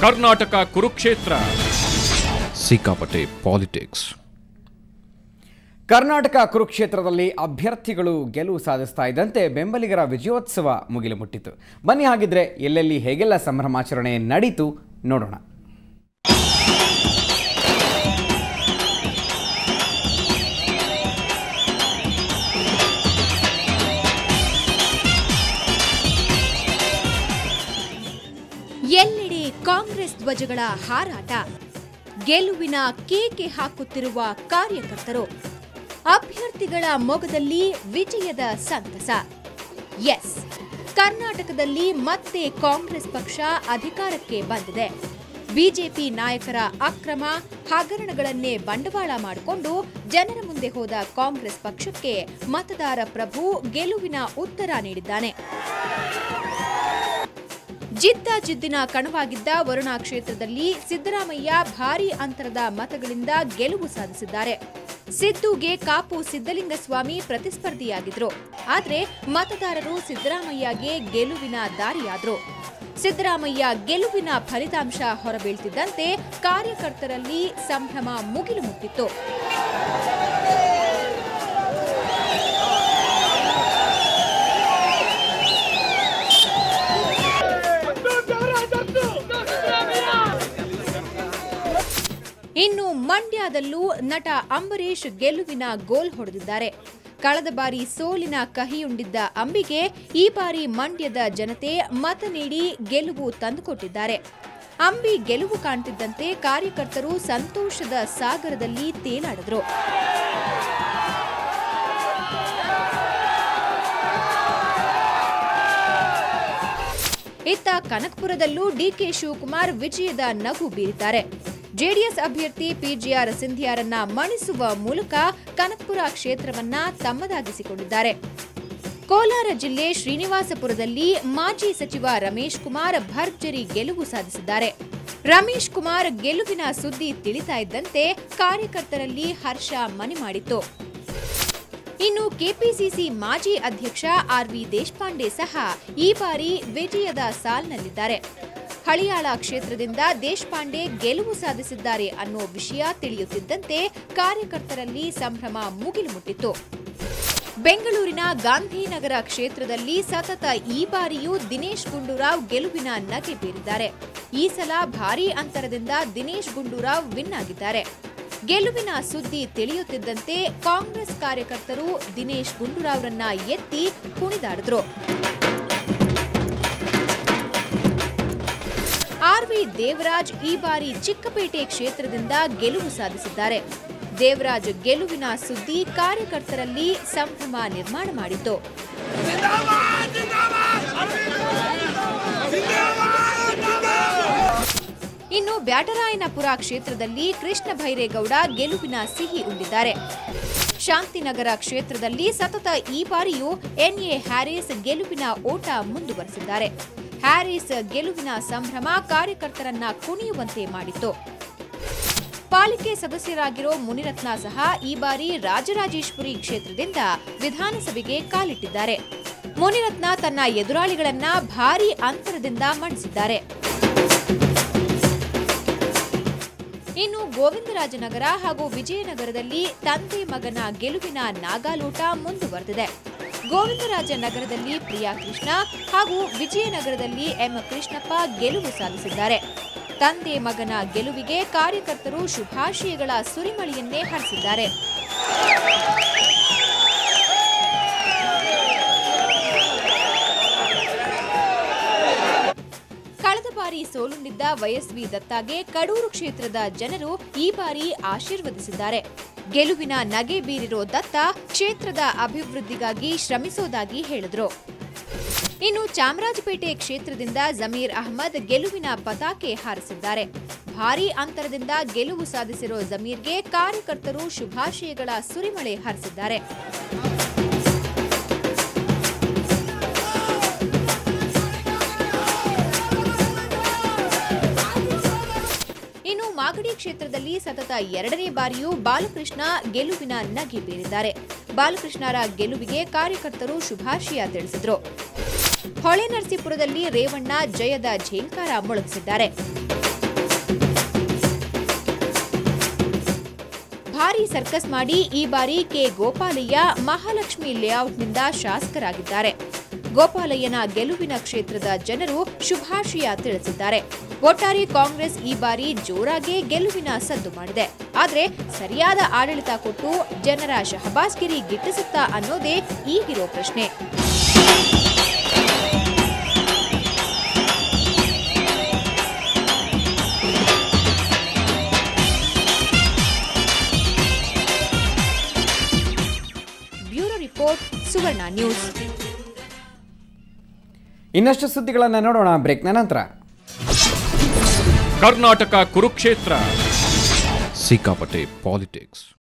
ಕರ್ನಾಟಕ ಕುರುಕ್ಷೇತ್ರ. ಸಿಕ್ಕಾಪಟ್ಟೆ ಪಾಲಿಟಿಕ್ಸ್ ಕರ್ನಾಟಕ ಕುರುಕ್ಷೇತ್ರದಲ್ಲಿ ಅಭ್ಯರ್ಥಿಗಳು ಗೆಲುವು ಸಾಧಿಸ್ತಾ ಇದ್ದಂತೆ ಬೆಂಬಲಿಗರ ವಿಜಯೋತ್ಸವ ಮುಗಿಲು ಮುಟ್ಟಿತು. ಬನ್ನಿ ಹಾಗಿದ್ರೆ ಎಲ್ಲೆಲ್ಲಿ ಹೇಗೆಲ್ಲ ಸಂಭ್ರಮಾಚರಣೆ ನಡೀತು ನೋಡೋಣ. ಧ್ವಜಗಳ ಹಾರಾಟ. ಗೆಲುವಿನ ಕೇಕೆ ಹಾಕುತ್ತಿರುವ ಕಾರ್ಯಕರ್ತರು. ಅಭ್ಯರ್ಥಿಗಳ ಮೊಗದಲ್ಲಿ ವಿಜಯದ ಸಂತಸ. ಎಸ್, ಕರ್ನಾಟಕದಲ್ಲಿ ಮತ್ತೆ ಕಾಂಗ್ರೆಸ್ ಪಕ್ಷ ಅಧಿಕಾರಕ್ಕೆ ಬಂದಿದೆ. ಬಿಜೆಪಿ ನಾಯಕರ ಅಕ್ರಮ ಹಗರಣಗಳನ್ನೇ ಬಂಡವಾಳ ಮಾಡಿಕೊಂಡು ಜನರ ಮುಂದೆ ಹೋದ ಕಾಂಗ್ರೆಸ್ ಪಕ್ಷಕ್ಕೆ ಮತದಾರ ಪ್ರಭು ಗೆಲುವಿನ ಉತ್ತರ ನೀಡಿದ್ದಾನೆ. ಜಿದ್ದಾಜಿದ್ದಿನ ಕಣವಾಗಿದ್ದ ವರುಣಾ ಕ್ಷೇತ್ರದಲ್ಲಿ ಸಿದ್ದರಾಮಯ್ಯ ಭಾರೀ ಅಂತರದ ಮತಗಳಿಂದ ಗೆಲುವು ಸಾಧಿಸಿದ್ದಾರೆ. ಸಿದ್ದುಗೆ ಕಾಪು ಸಿದ್ದಲಿಂಗಸ್ವಾಮಿ ಪ್ರತಿಸ್ಪರ್ಧಿಯಾಗಿದ್ರು. ಆದರೆ ಮತದಾರರು ಸಿದ್ದರಾಮಯ್ಯಗೆ ಗೆಲುವಿನ ದಾರಿಯಾದರು. ಸಿದ್ದರಾಮಯ್ಯ ಗೆಲುವಿನ ಫಲಿತಾಂಶ ಹೊರಬೀಳ್ತಿದ್ದಂತೆ ಕಾರ್ಯಕರ್ತರಲ್ಲಿ ಸಂಭ್ರಮ ಮುಗಿಲು ಮುಟ್ಟಿತ್ತು. ಇನ್ನು ಮಂಡ್ಯದಲ್ಲೂ ನಟ ಅಂಬರೀಷ್ ಗೆಲುವಿನ ಗೋಲ್ ಹೊಡೆದಿದ್ದಾರೆ. ಕಳೆದ ಬಾರಿ ಸೋಲಿನ ಕಹಿಯುಂಡಿದ್ದ ಅಂಬಿಗೆ ಈ ಬಾರಿ ಮಂಡ್ಯದ ಜನತೆ ಮತ ನೀಡಿ ಗೆಲುವು ತಂದುಕೊಟ್ಟಿದ್ದಾರೆ. ಅಂಬಿ ಗೆಲುವು ಕಾಣ್ತಿದ್ದಂತೆ ಕಾರ್ಯಕರ್ತರು ಸಂತೋಷದ ಸಾಗರದಲ್ಲಿ ತೇಲಾಡಿದ್ರು. ಇತ್ತ ಕನಕಪುರದಲ್ಲೂ ಡಿಕೆ ಶಿವಕುಮಾರ್ ವಿಜಯದ ನಗು ಬೀರಿದ್ದಾರೆ. ಜೆಡಿಎಸ್ ಅಭ್ಯರ್ಥಿ ಪಿಜಿಆರ್ ಸಿಂಧಿಯಾರನ್ನ ಮಣಿಸುವ ಮೂಲಕ ಕನಕಪುರ ಕ್ಷೇತ್ರವನ್ನ ತಮ್ಮದಾಗಿಸಿಕೊಂಡಿದ್ದಾರೆ. ಕೋಲಾರ ಜಿಲ್ಲೆ ಶ್ರೀನಿವಾಸಪುರದಲ್ಲಿ ಮಾಜಿ ಸಚಿವ ರಮೇಶ್ ಕುಮಾರ್ ಭರ್ಜರಿ ಗೆಲುವು ಸಾಧಿಸಿದ್ದಾರೆ. ರಮೇಶ್ ಕುಮಾರ್ ಗೆಲುವಿನ ಸುದ್ದಿ ತಿಳಿತಾ ಇದ್ದಂತೆ ಕಾರ್ಯಕರ್ತರಲ್ಲಿ ಹರ್ಷ ಮನೆ ಮಾಡಿತ್ತು. ಇನ್ನು ಕೆಪಿಸಿಸಿ ಮಾಜಿ ಅಧ್ಯಕ್ಷ ಆರ್ವಿ ದೇಶಪಾಂಡೆ ಸಹ ಈ ಬಾರಿ ವಿಜಯದ ಸಾಲ್ನಲ್ಲಿದ್ದಾರೆ. ಹಳಿಯಾಳ ಕ್ಷೇತ್ರದಿಂದ ದೇಶಪಾಂಡೆ ಗೆಲುವು ಸಾಧಿಸಿದ್ದಾರೆ ಅನ್ನೋ ವಿಷಯ ತಿಳಿಯುತ್ತಿದ್ದಂತೆ ಕಾರ್ಯಕರ್ತರಲ್ಲಿ ಸಂಭ್ರಮ ಮುಗಿಲು ಮುಟ್ಟಿತ್ತು ಬೆಂಗಳೂರಿನ ಗಾಂಧಿನಗರ ಕ್ಷೇತ್ರದಲ್ಲಿ ಸತತ ಈ ಬಾರಿಯೂ ದಿನೇಶ್ ಗುಂಡೂರಾವ್ ಗೆಲುವಿನ ನಗೆ ಬೀರಿದ್ದಾರೆ. ಈ ಸಲ ಭಾರೀ ಅಂತರದಿಂದ ದಿನೇಶ್ ಗುಂಡೂರಾವ್ ವಿನ್ ಆಗಿದ್ದಾರೆ. ಗೆಲುವಿನ ಸುದ್ದಿ ತಿಳಿಯುತ್ತಿದ್ದಂತೆ ಕಾಂಗ್ರೆಸ್ ಕಾರ್ಯಕರ್ತರು ದಿನೇಶ್ ಗುಂಡೂರಾವ್ರನ್ನ ಎತ್ತಿ ಕುಣಿದಾಡಿದ್ರು. ಆರ್ವಿ ದೇವರಾಜ್ ಈ ಬಾರಿ ಚಿಕ್ಕಪೇಟೆ ಕ್ಷೇತ್ರದಿಂದ ಗೆಲುವು ಸಾಧಿಸಿದ್ದಾರೆ. ದೇವರಾಜ್ ಗೆಲುವಿನ ಸುದ್ದಿ ಕಾರ್ಯಕರ್ತರಲ್ಲಿ ಸಂಭ್ರಮ ನಿರ್ಮಾಣ ಮಾಡಿತು. ಇನ್ನು ಬ್ಯಾಟರಾಯನಪುರ ಕ್ಷೇತ್ರದಲ್ಲಿ ಕೃಷ್ಣ ಭೈರೇಗೌಡ ಗೆಲುವಿನ ಸಿಹಿ ಉಂಡಿದ್ದಾರೆ. ಶಾಂತಿನಗರ ಕ್ಷೇತ್ರದಲ್ಲಿ ಸತತ ಈ ಬಾರಿಯೂ ಎನ್ಎ ಹ್ಯಾರಿಸ್ ಗೆಲುವಿನ ಓಟ ಮುಂದುವರೆಸಿದ್ದಾರೆ. ಹ್ಯಾರಿಸ್ ಗೆಲುವಿನ ಸಂಭ್ರಮ ಕಾರ್ಯಕರ್ತರನ್ನ ಕುಣಿಯುವಂತೆ ಮಾಡಿತ್ತು. ಪಾಲಿಕೆ ಸದಸ್ಯರಾಗಿರೋ ಮುನಿರತ್ನ ಸಹ ಈ ಬಾರಿ ರಾಜರಾಜೇಶ್ವರಿ ಕ್ಷೇತ್ರದಿಂದ ವಿಧಾನಸಭೆಗೆ ಕಾಲಿಟ್ಟಿದ್ದಾರೆ. ಮುನಿರತ್ನ ತನ್ನ ಎದುರಾಳಿಗಳನ್ನ ಭಾರೀ ಅಂತರದಿಂದ ಮಣಿಸಿದ್ದಾರೆ. ಇನ್ನು ಗೋವಿಂದರಾಜನಗರ ಹಾಗೂ ವಿಜಯನಗರದಲ್ಲಿ ತಂದೆ ಮಗನ ಗೆಲುವಿನ ನಾಗಾಲೋಟ ಮುಂದುವರೆದಿದೆ. ಗೋವಿಂದರಾಜನಗರದಲ್ಲಿ ಪ್ರಿಯಾ ಕೃಷ್ಣ ಹಾಗೂ ವಿಜಯನಗರದಲ್ಲಿ ಎಂ ಕೃಷ್ಣಪ್ಪ ಗೆಲುವು ಸಾಧಿಸಿದ್ದಾರೆ. ತಂದೆ ಮಗನ ಗೆಲುವಿಗೆ ಕಾರ್ಯಕರ್ತರು ಶುಭಾಶಯಗಳ ಸುರಿಮಳಿಯನ್ನೇ ಹರಿಸಿದ್ದಾರೆ. ಕಳೆದ ಬಾರಿ ಸೋಲುಂಡಿದ್ದ ವೈಎಸ್ವಿ ದತ್ತಾಗೆ ಕಡೂರು ಕ್ಷೇತ್ರದ ಜನರು ಈ ಬಾರಿ ಆಶೀರ್ವದಿಸಿದ್ದಾರೆ. ಗೆಲುವಿನ ನಗೆ ಬೀರಿರೋ ದತ್ತ ಕ್ಷೇತ್ರದ ಅಭಿವೃದ್ಧಿಗಾಗಿ ಶ್ರಮಿಸೋದಾಗಿ ಹೇಳಿದ್ರು. ಇನ್ನು ಚಾಮರಾಜಪೇಟೆ ಕ್ಷೇತ್ರದಿಂದ ಜಮೀರ್ ಅಹಮದ್ ಗೆಲುವಿನ ಪತಾಕೆ ಹಾರಿಸಿದ್ದಾರೆ. ಭಾರೀ ಅಂತರದಿಂದ ಗೆಲುವು ಸಾಧಿಸಿರೋ ಜಮೀರ್ಗೆ ಕಾರ್ಯಕರ್ತರು ಶುಭಾಶಯಗಳ ಸುರಿಮಳೆ ಹರಿಸಿದ್ದಾರೆ. ಮಾಗಡಿ ಕ್ಷೇತ್ರದಲ್ಲಿ ಸತತ ಎರಡನೇ ಬಾರಿಯೂ ಬಾಲಕೃಷ್ಣ ಗೆಲುವಿನ ನಗೆ ಬೀರಿದ್ದಾರೆ. ಬಾಲಕೃಷ್ಣರ ಗೆಲುವಿಗೆ ಕಾರ್ಯಕರ್ತರು ಶುಭಾಶಯ ತಿಳಿಸಿದ್ರು. ಹೊಳೆನರಸೀಪುರದಲ್ಲಿ ರೇವಣ್ಣ ಜಯದ ಝೇಂಕಾರ ಮೊಳಗಿಸಿದ್ದಾರೆ. ಭಾರಿ ಸರ್ಕಸ್ ಮಾಡಿ ಈ ಬಾರಿ ಕೆ ಗೋಪಾಲಯ್ಯ ಮಹಾಲಕ್ಷ್ಮಿ ಲೇಔಟ್ನಿಂದ ಶಾಸಕರಾಗಿದ್ದಾರೆ. ಗೋಪಾಲಯ್ಯನ ಗೆಲುವಿನ ಕ್ಷೇತ್ರದ ಜನರು ಶುಭಾಶಯ ತಿಳಿಸಿದ್ದಾರೆ. ಒಟ್ಟಾರೆ ಕಾಂಗ್ರೆಸ್ ಈ ಬಾರಿ ಜೋರಾಗಿ ಗೆಲುವಿನ ಸದ್ದು ಮಾಡಿದೆ. ಆದರೆ ಸರಿಯಾದ ಆಡಳಿತ ಕೊಟ್ಟು ಜನರ ಶಹಬಾಸ್ಗಿರಿ ಗಿಟ್ಟಿಸುತ್ತಾ ಅನ್ನೋದೇ ಈಗಿರೋ ಪ್ರಶ್ನೆ. Bureau report, Suvarna news. ಇನ್ನಷ್ಟು ಸುದ್ದಿಗಳನ್ನು ನೋಡೋಣ. ಬ್ರೇಕ್ನ ನಂತರ. ಕರ್ನಾಟಕ ಕುರುಕ್ಷೇತ್ರ ಸಿಕ್ಕಾಪಟ್ಟೆ ಪಾಲಿಟಿಕ್ಸ್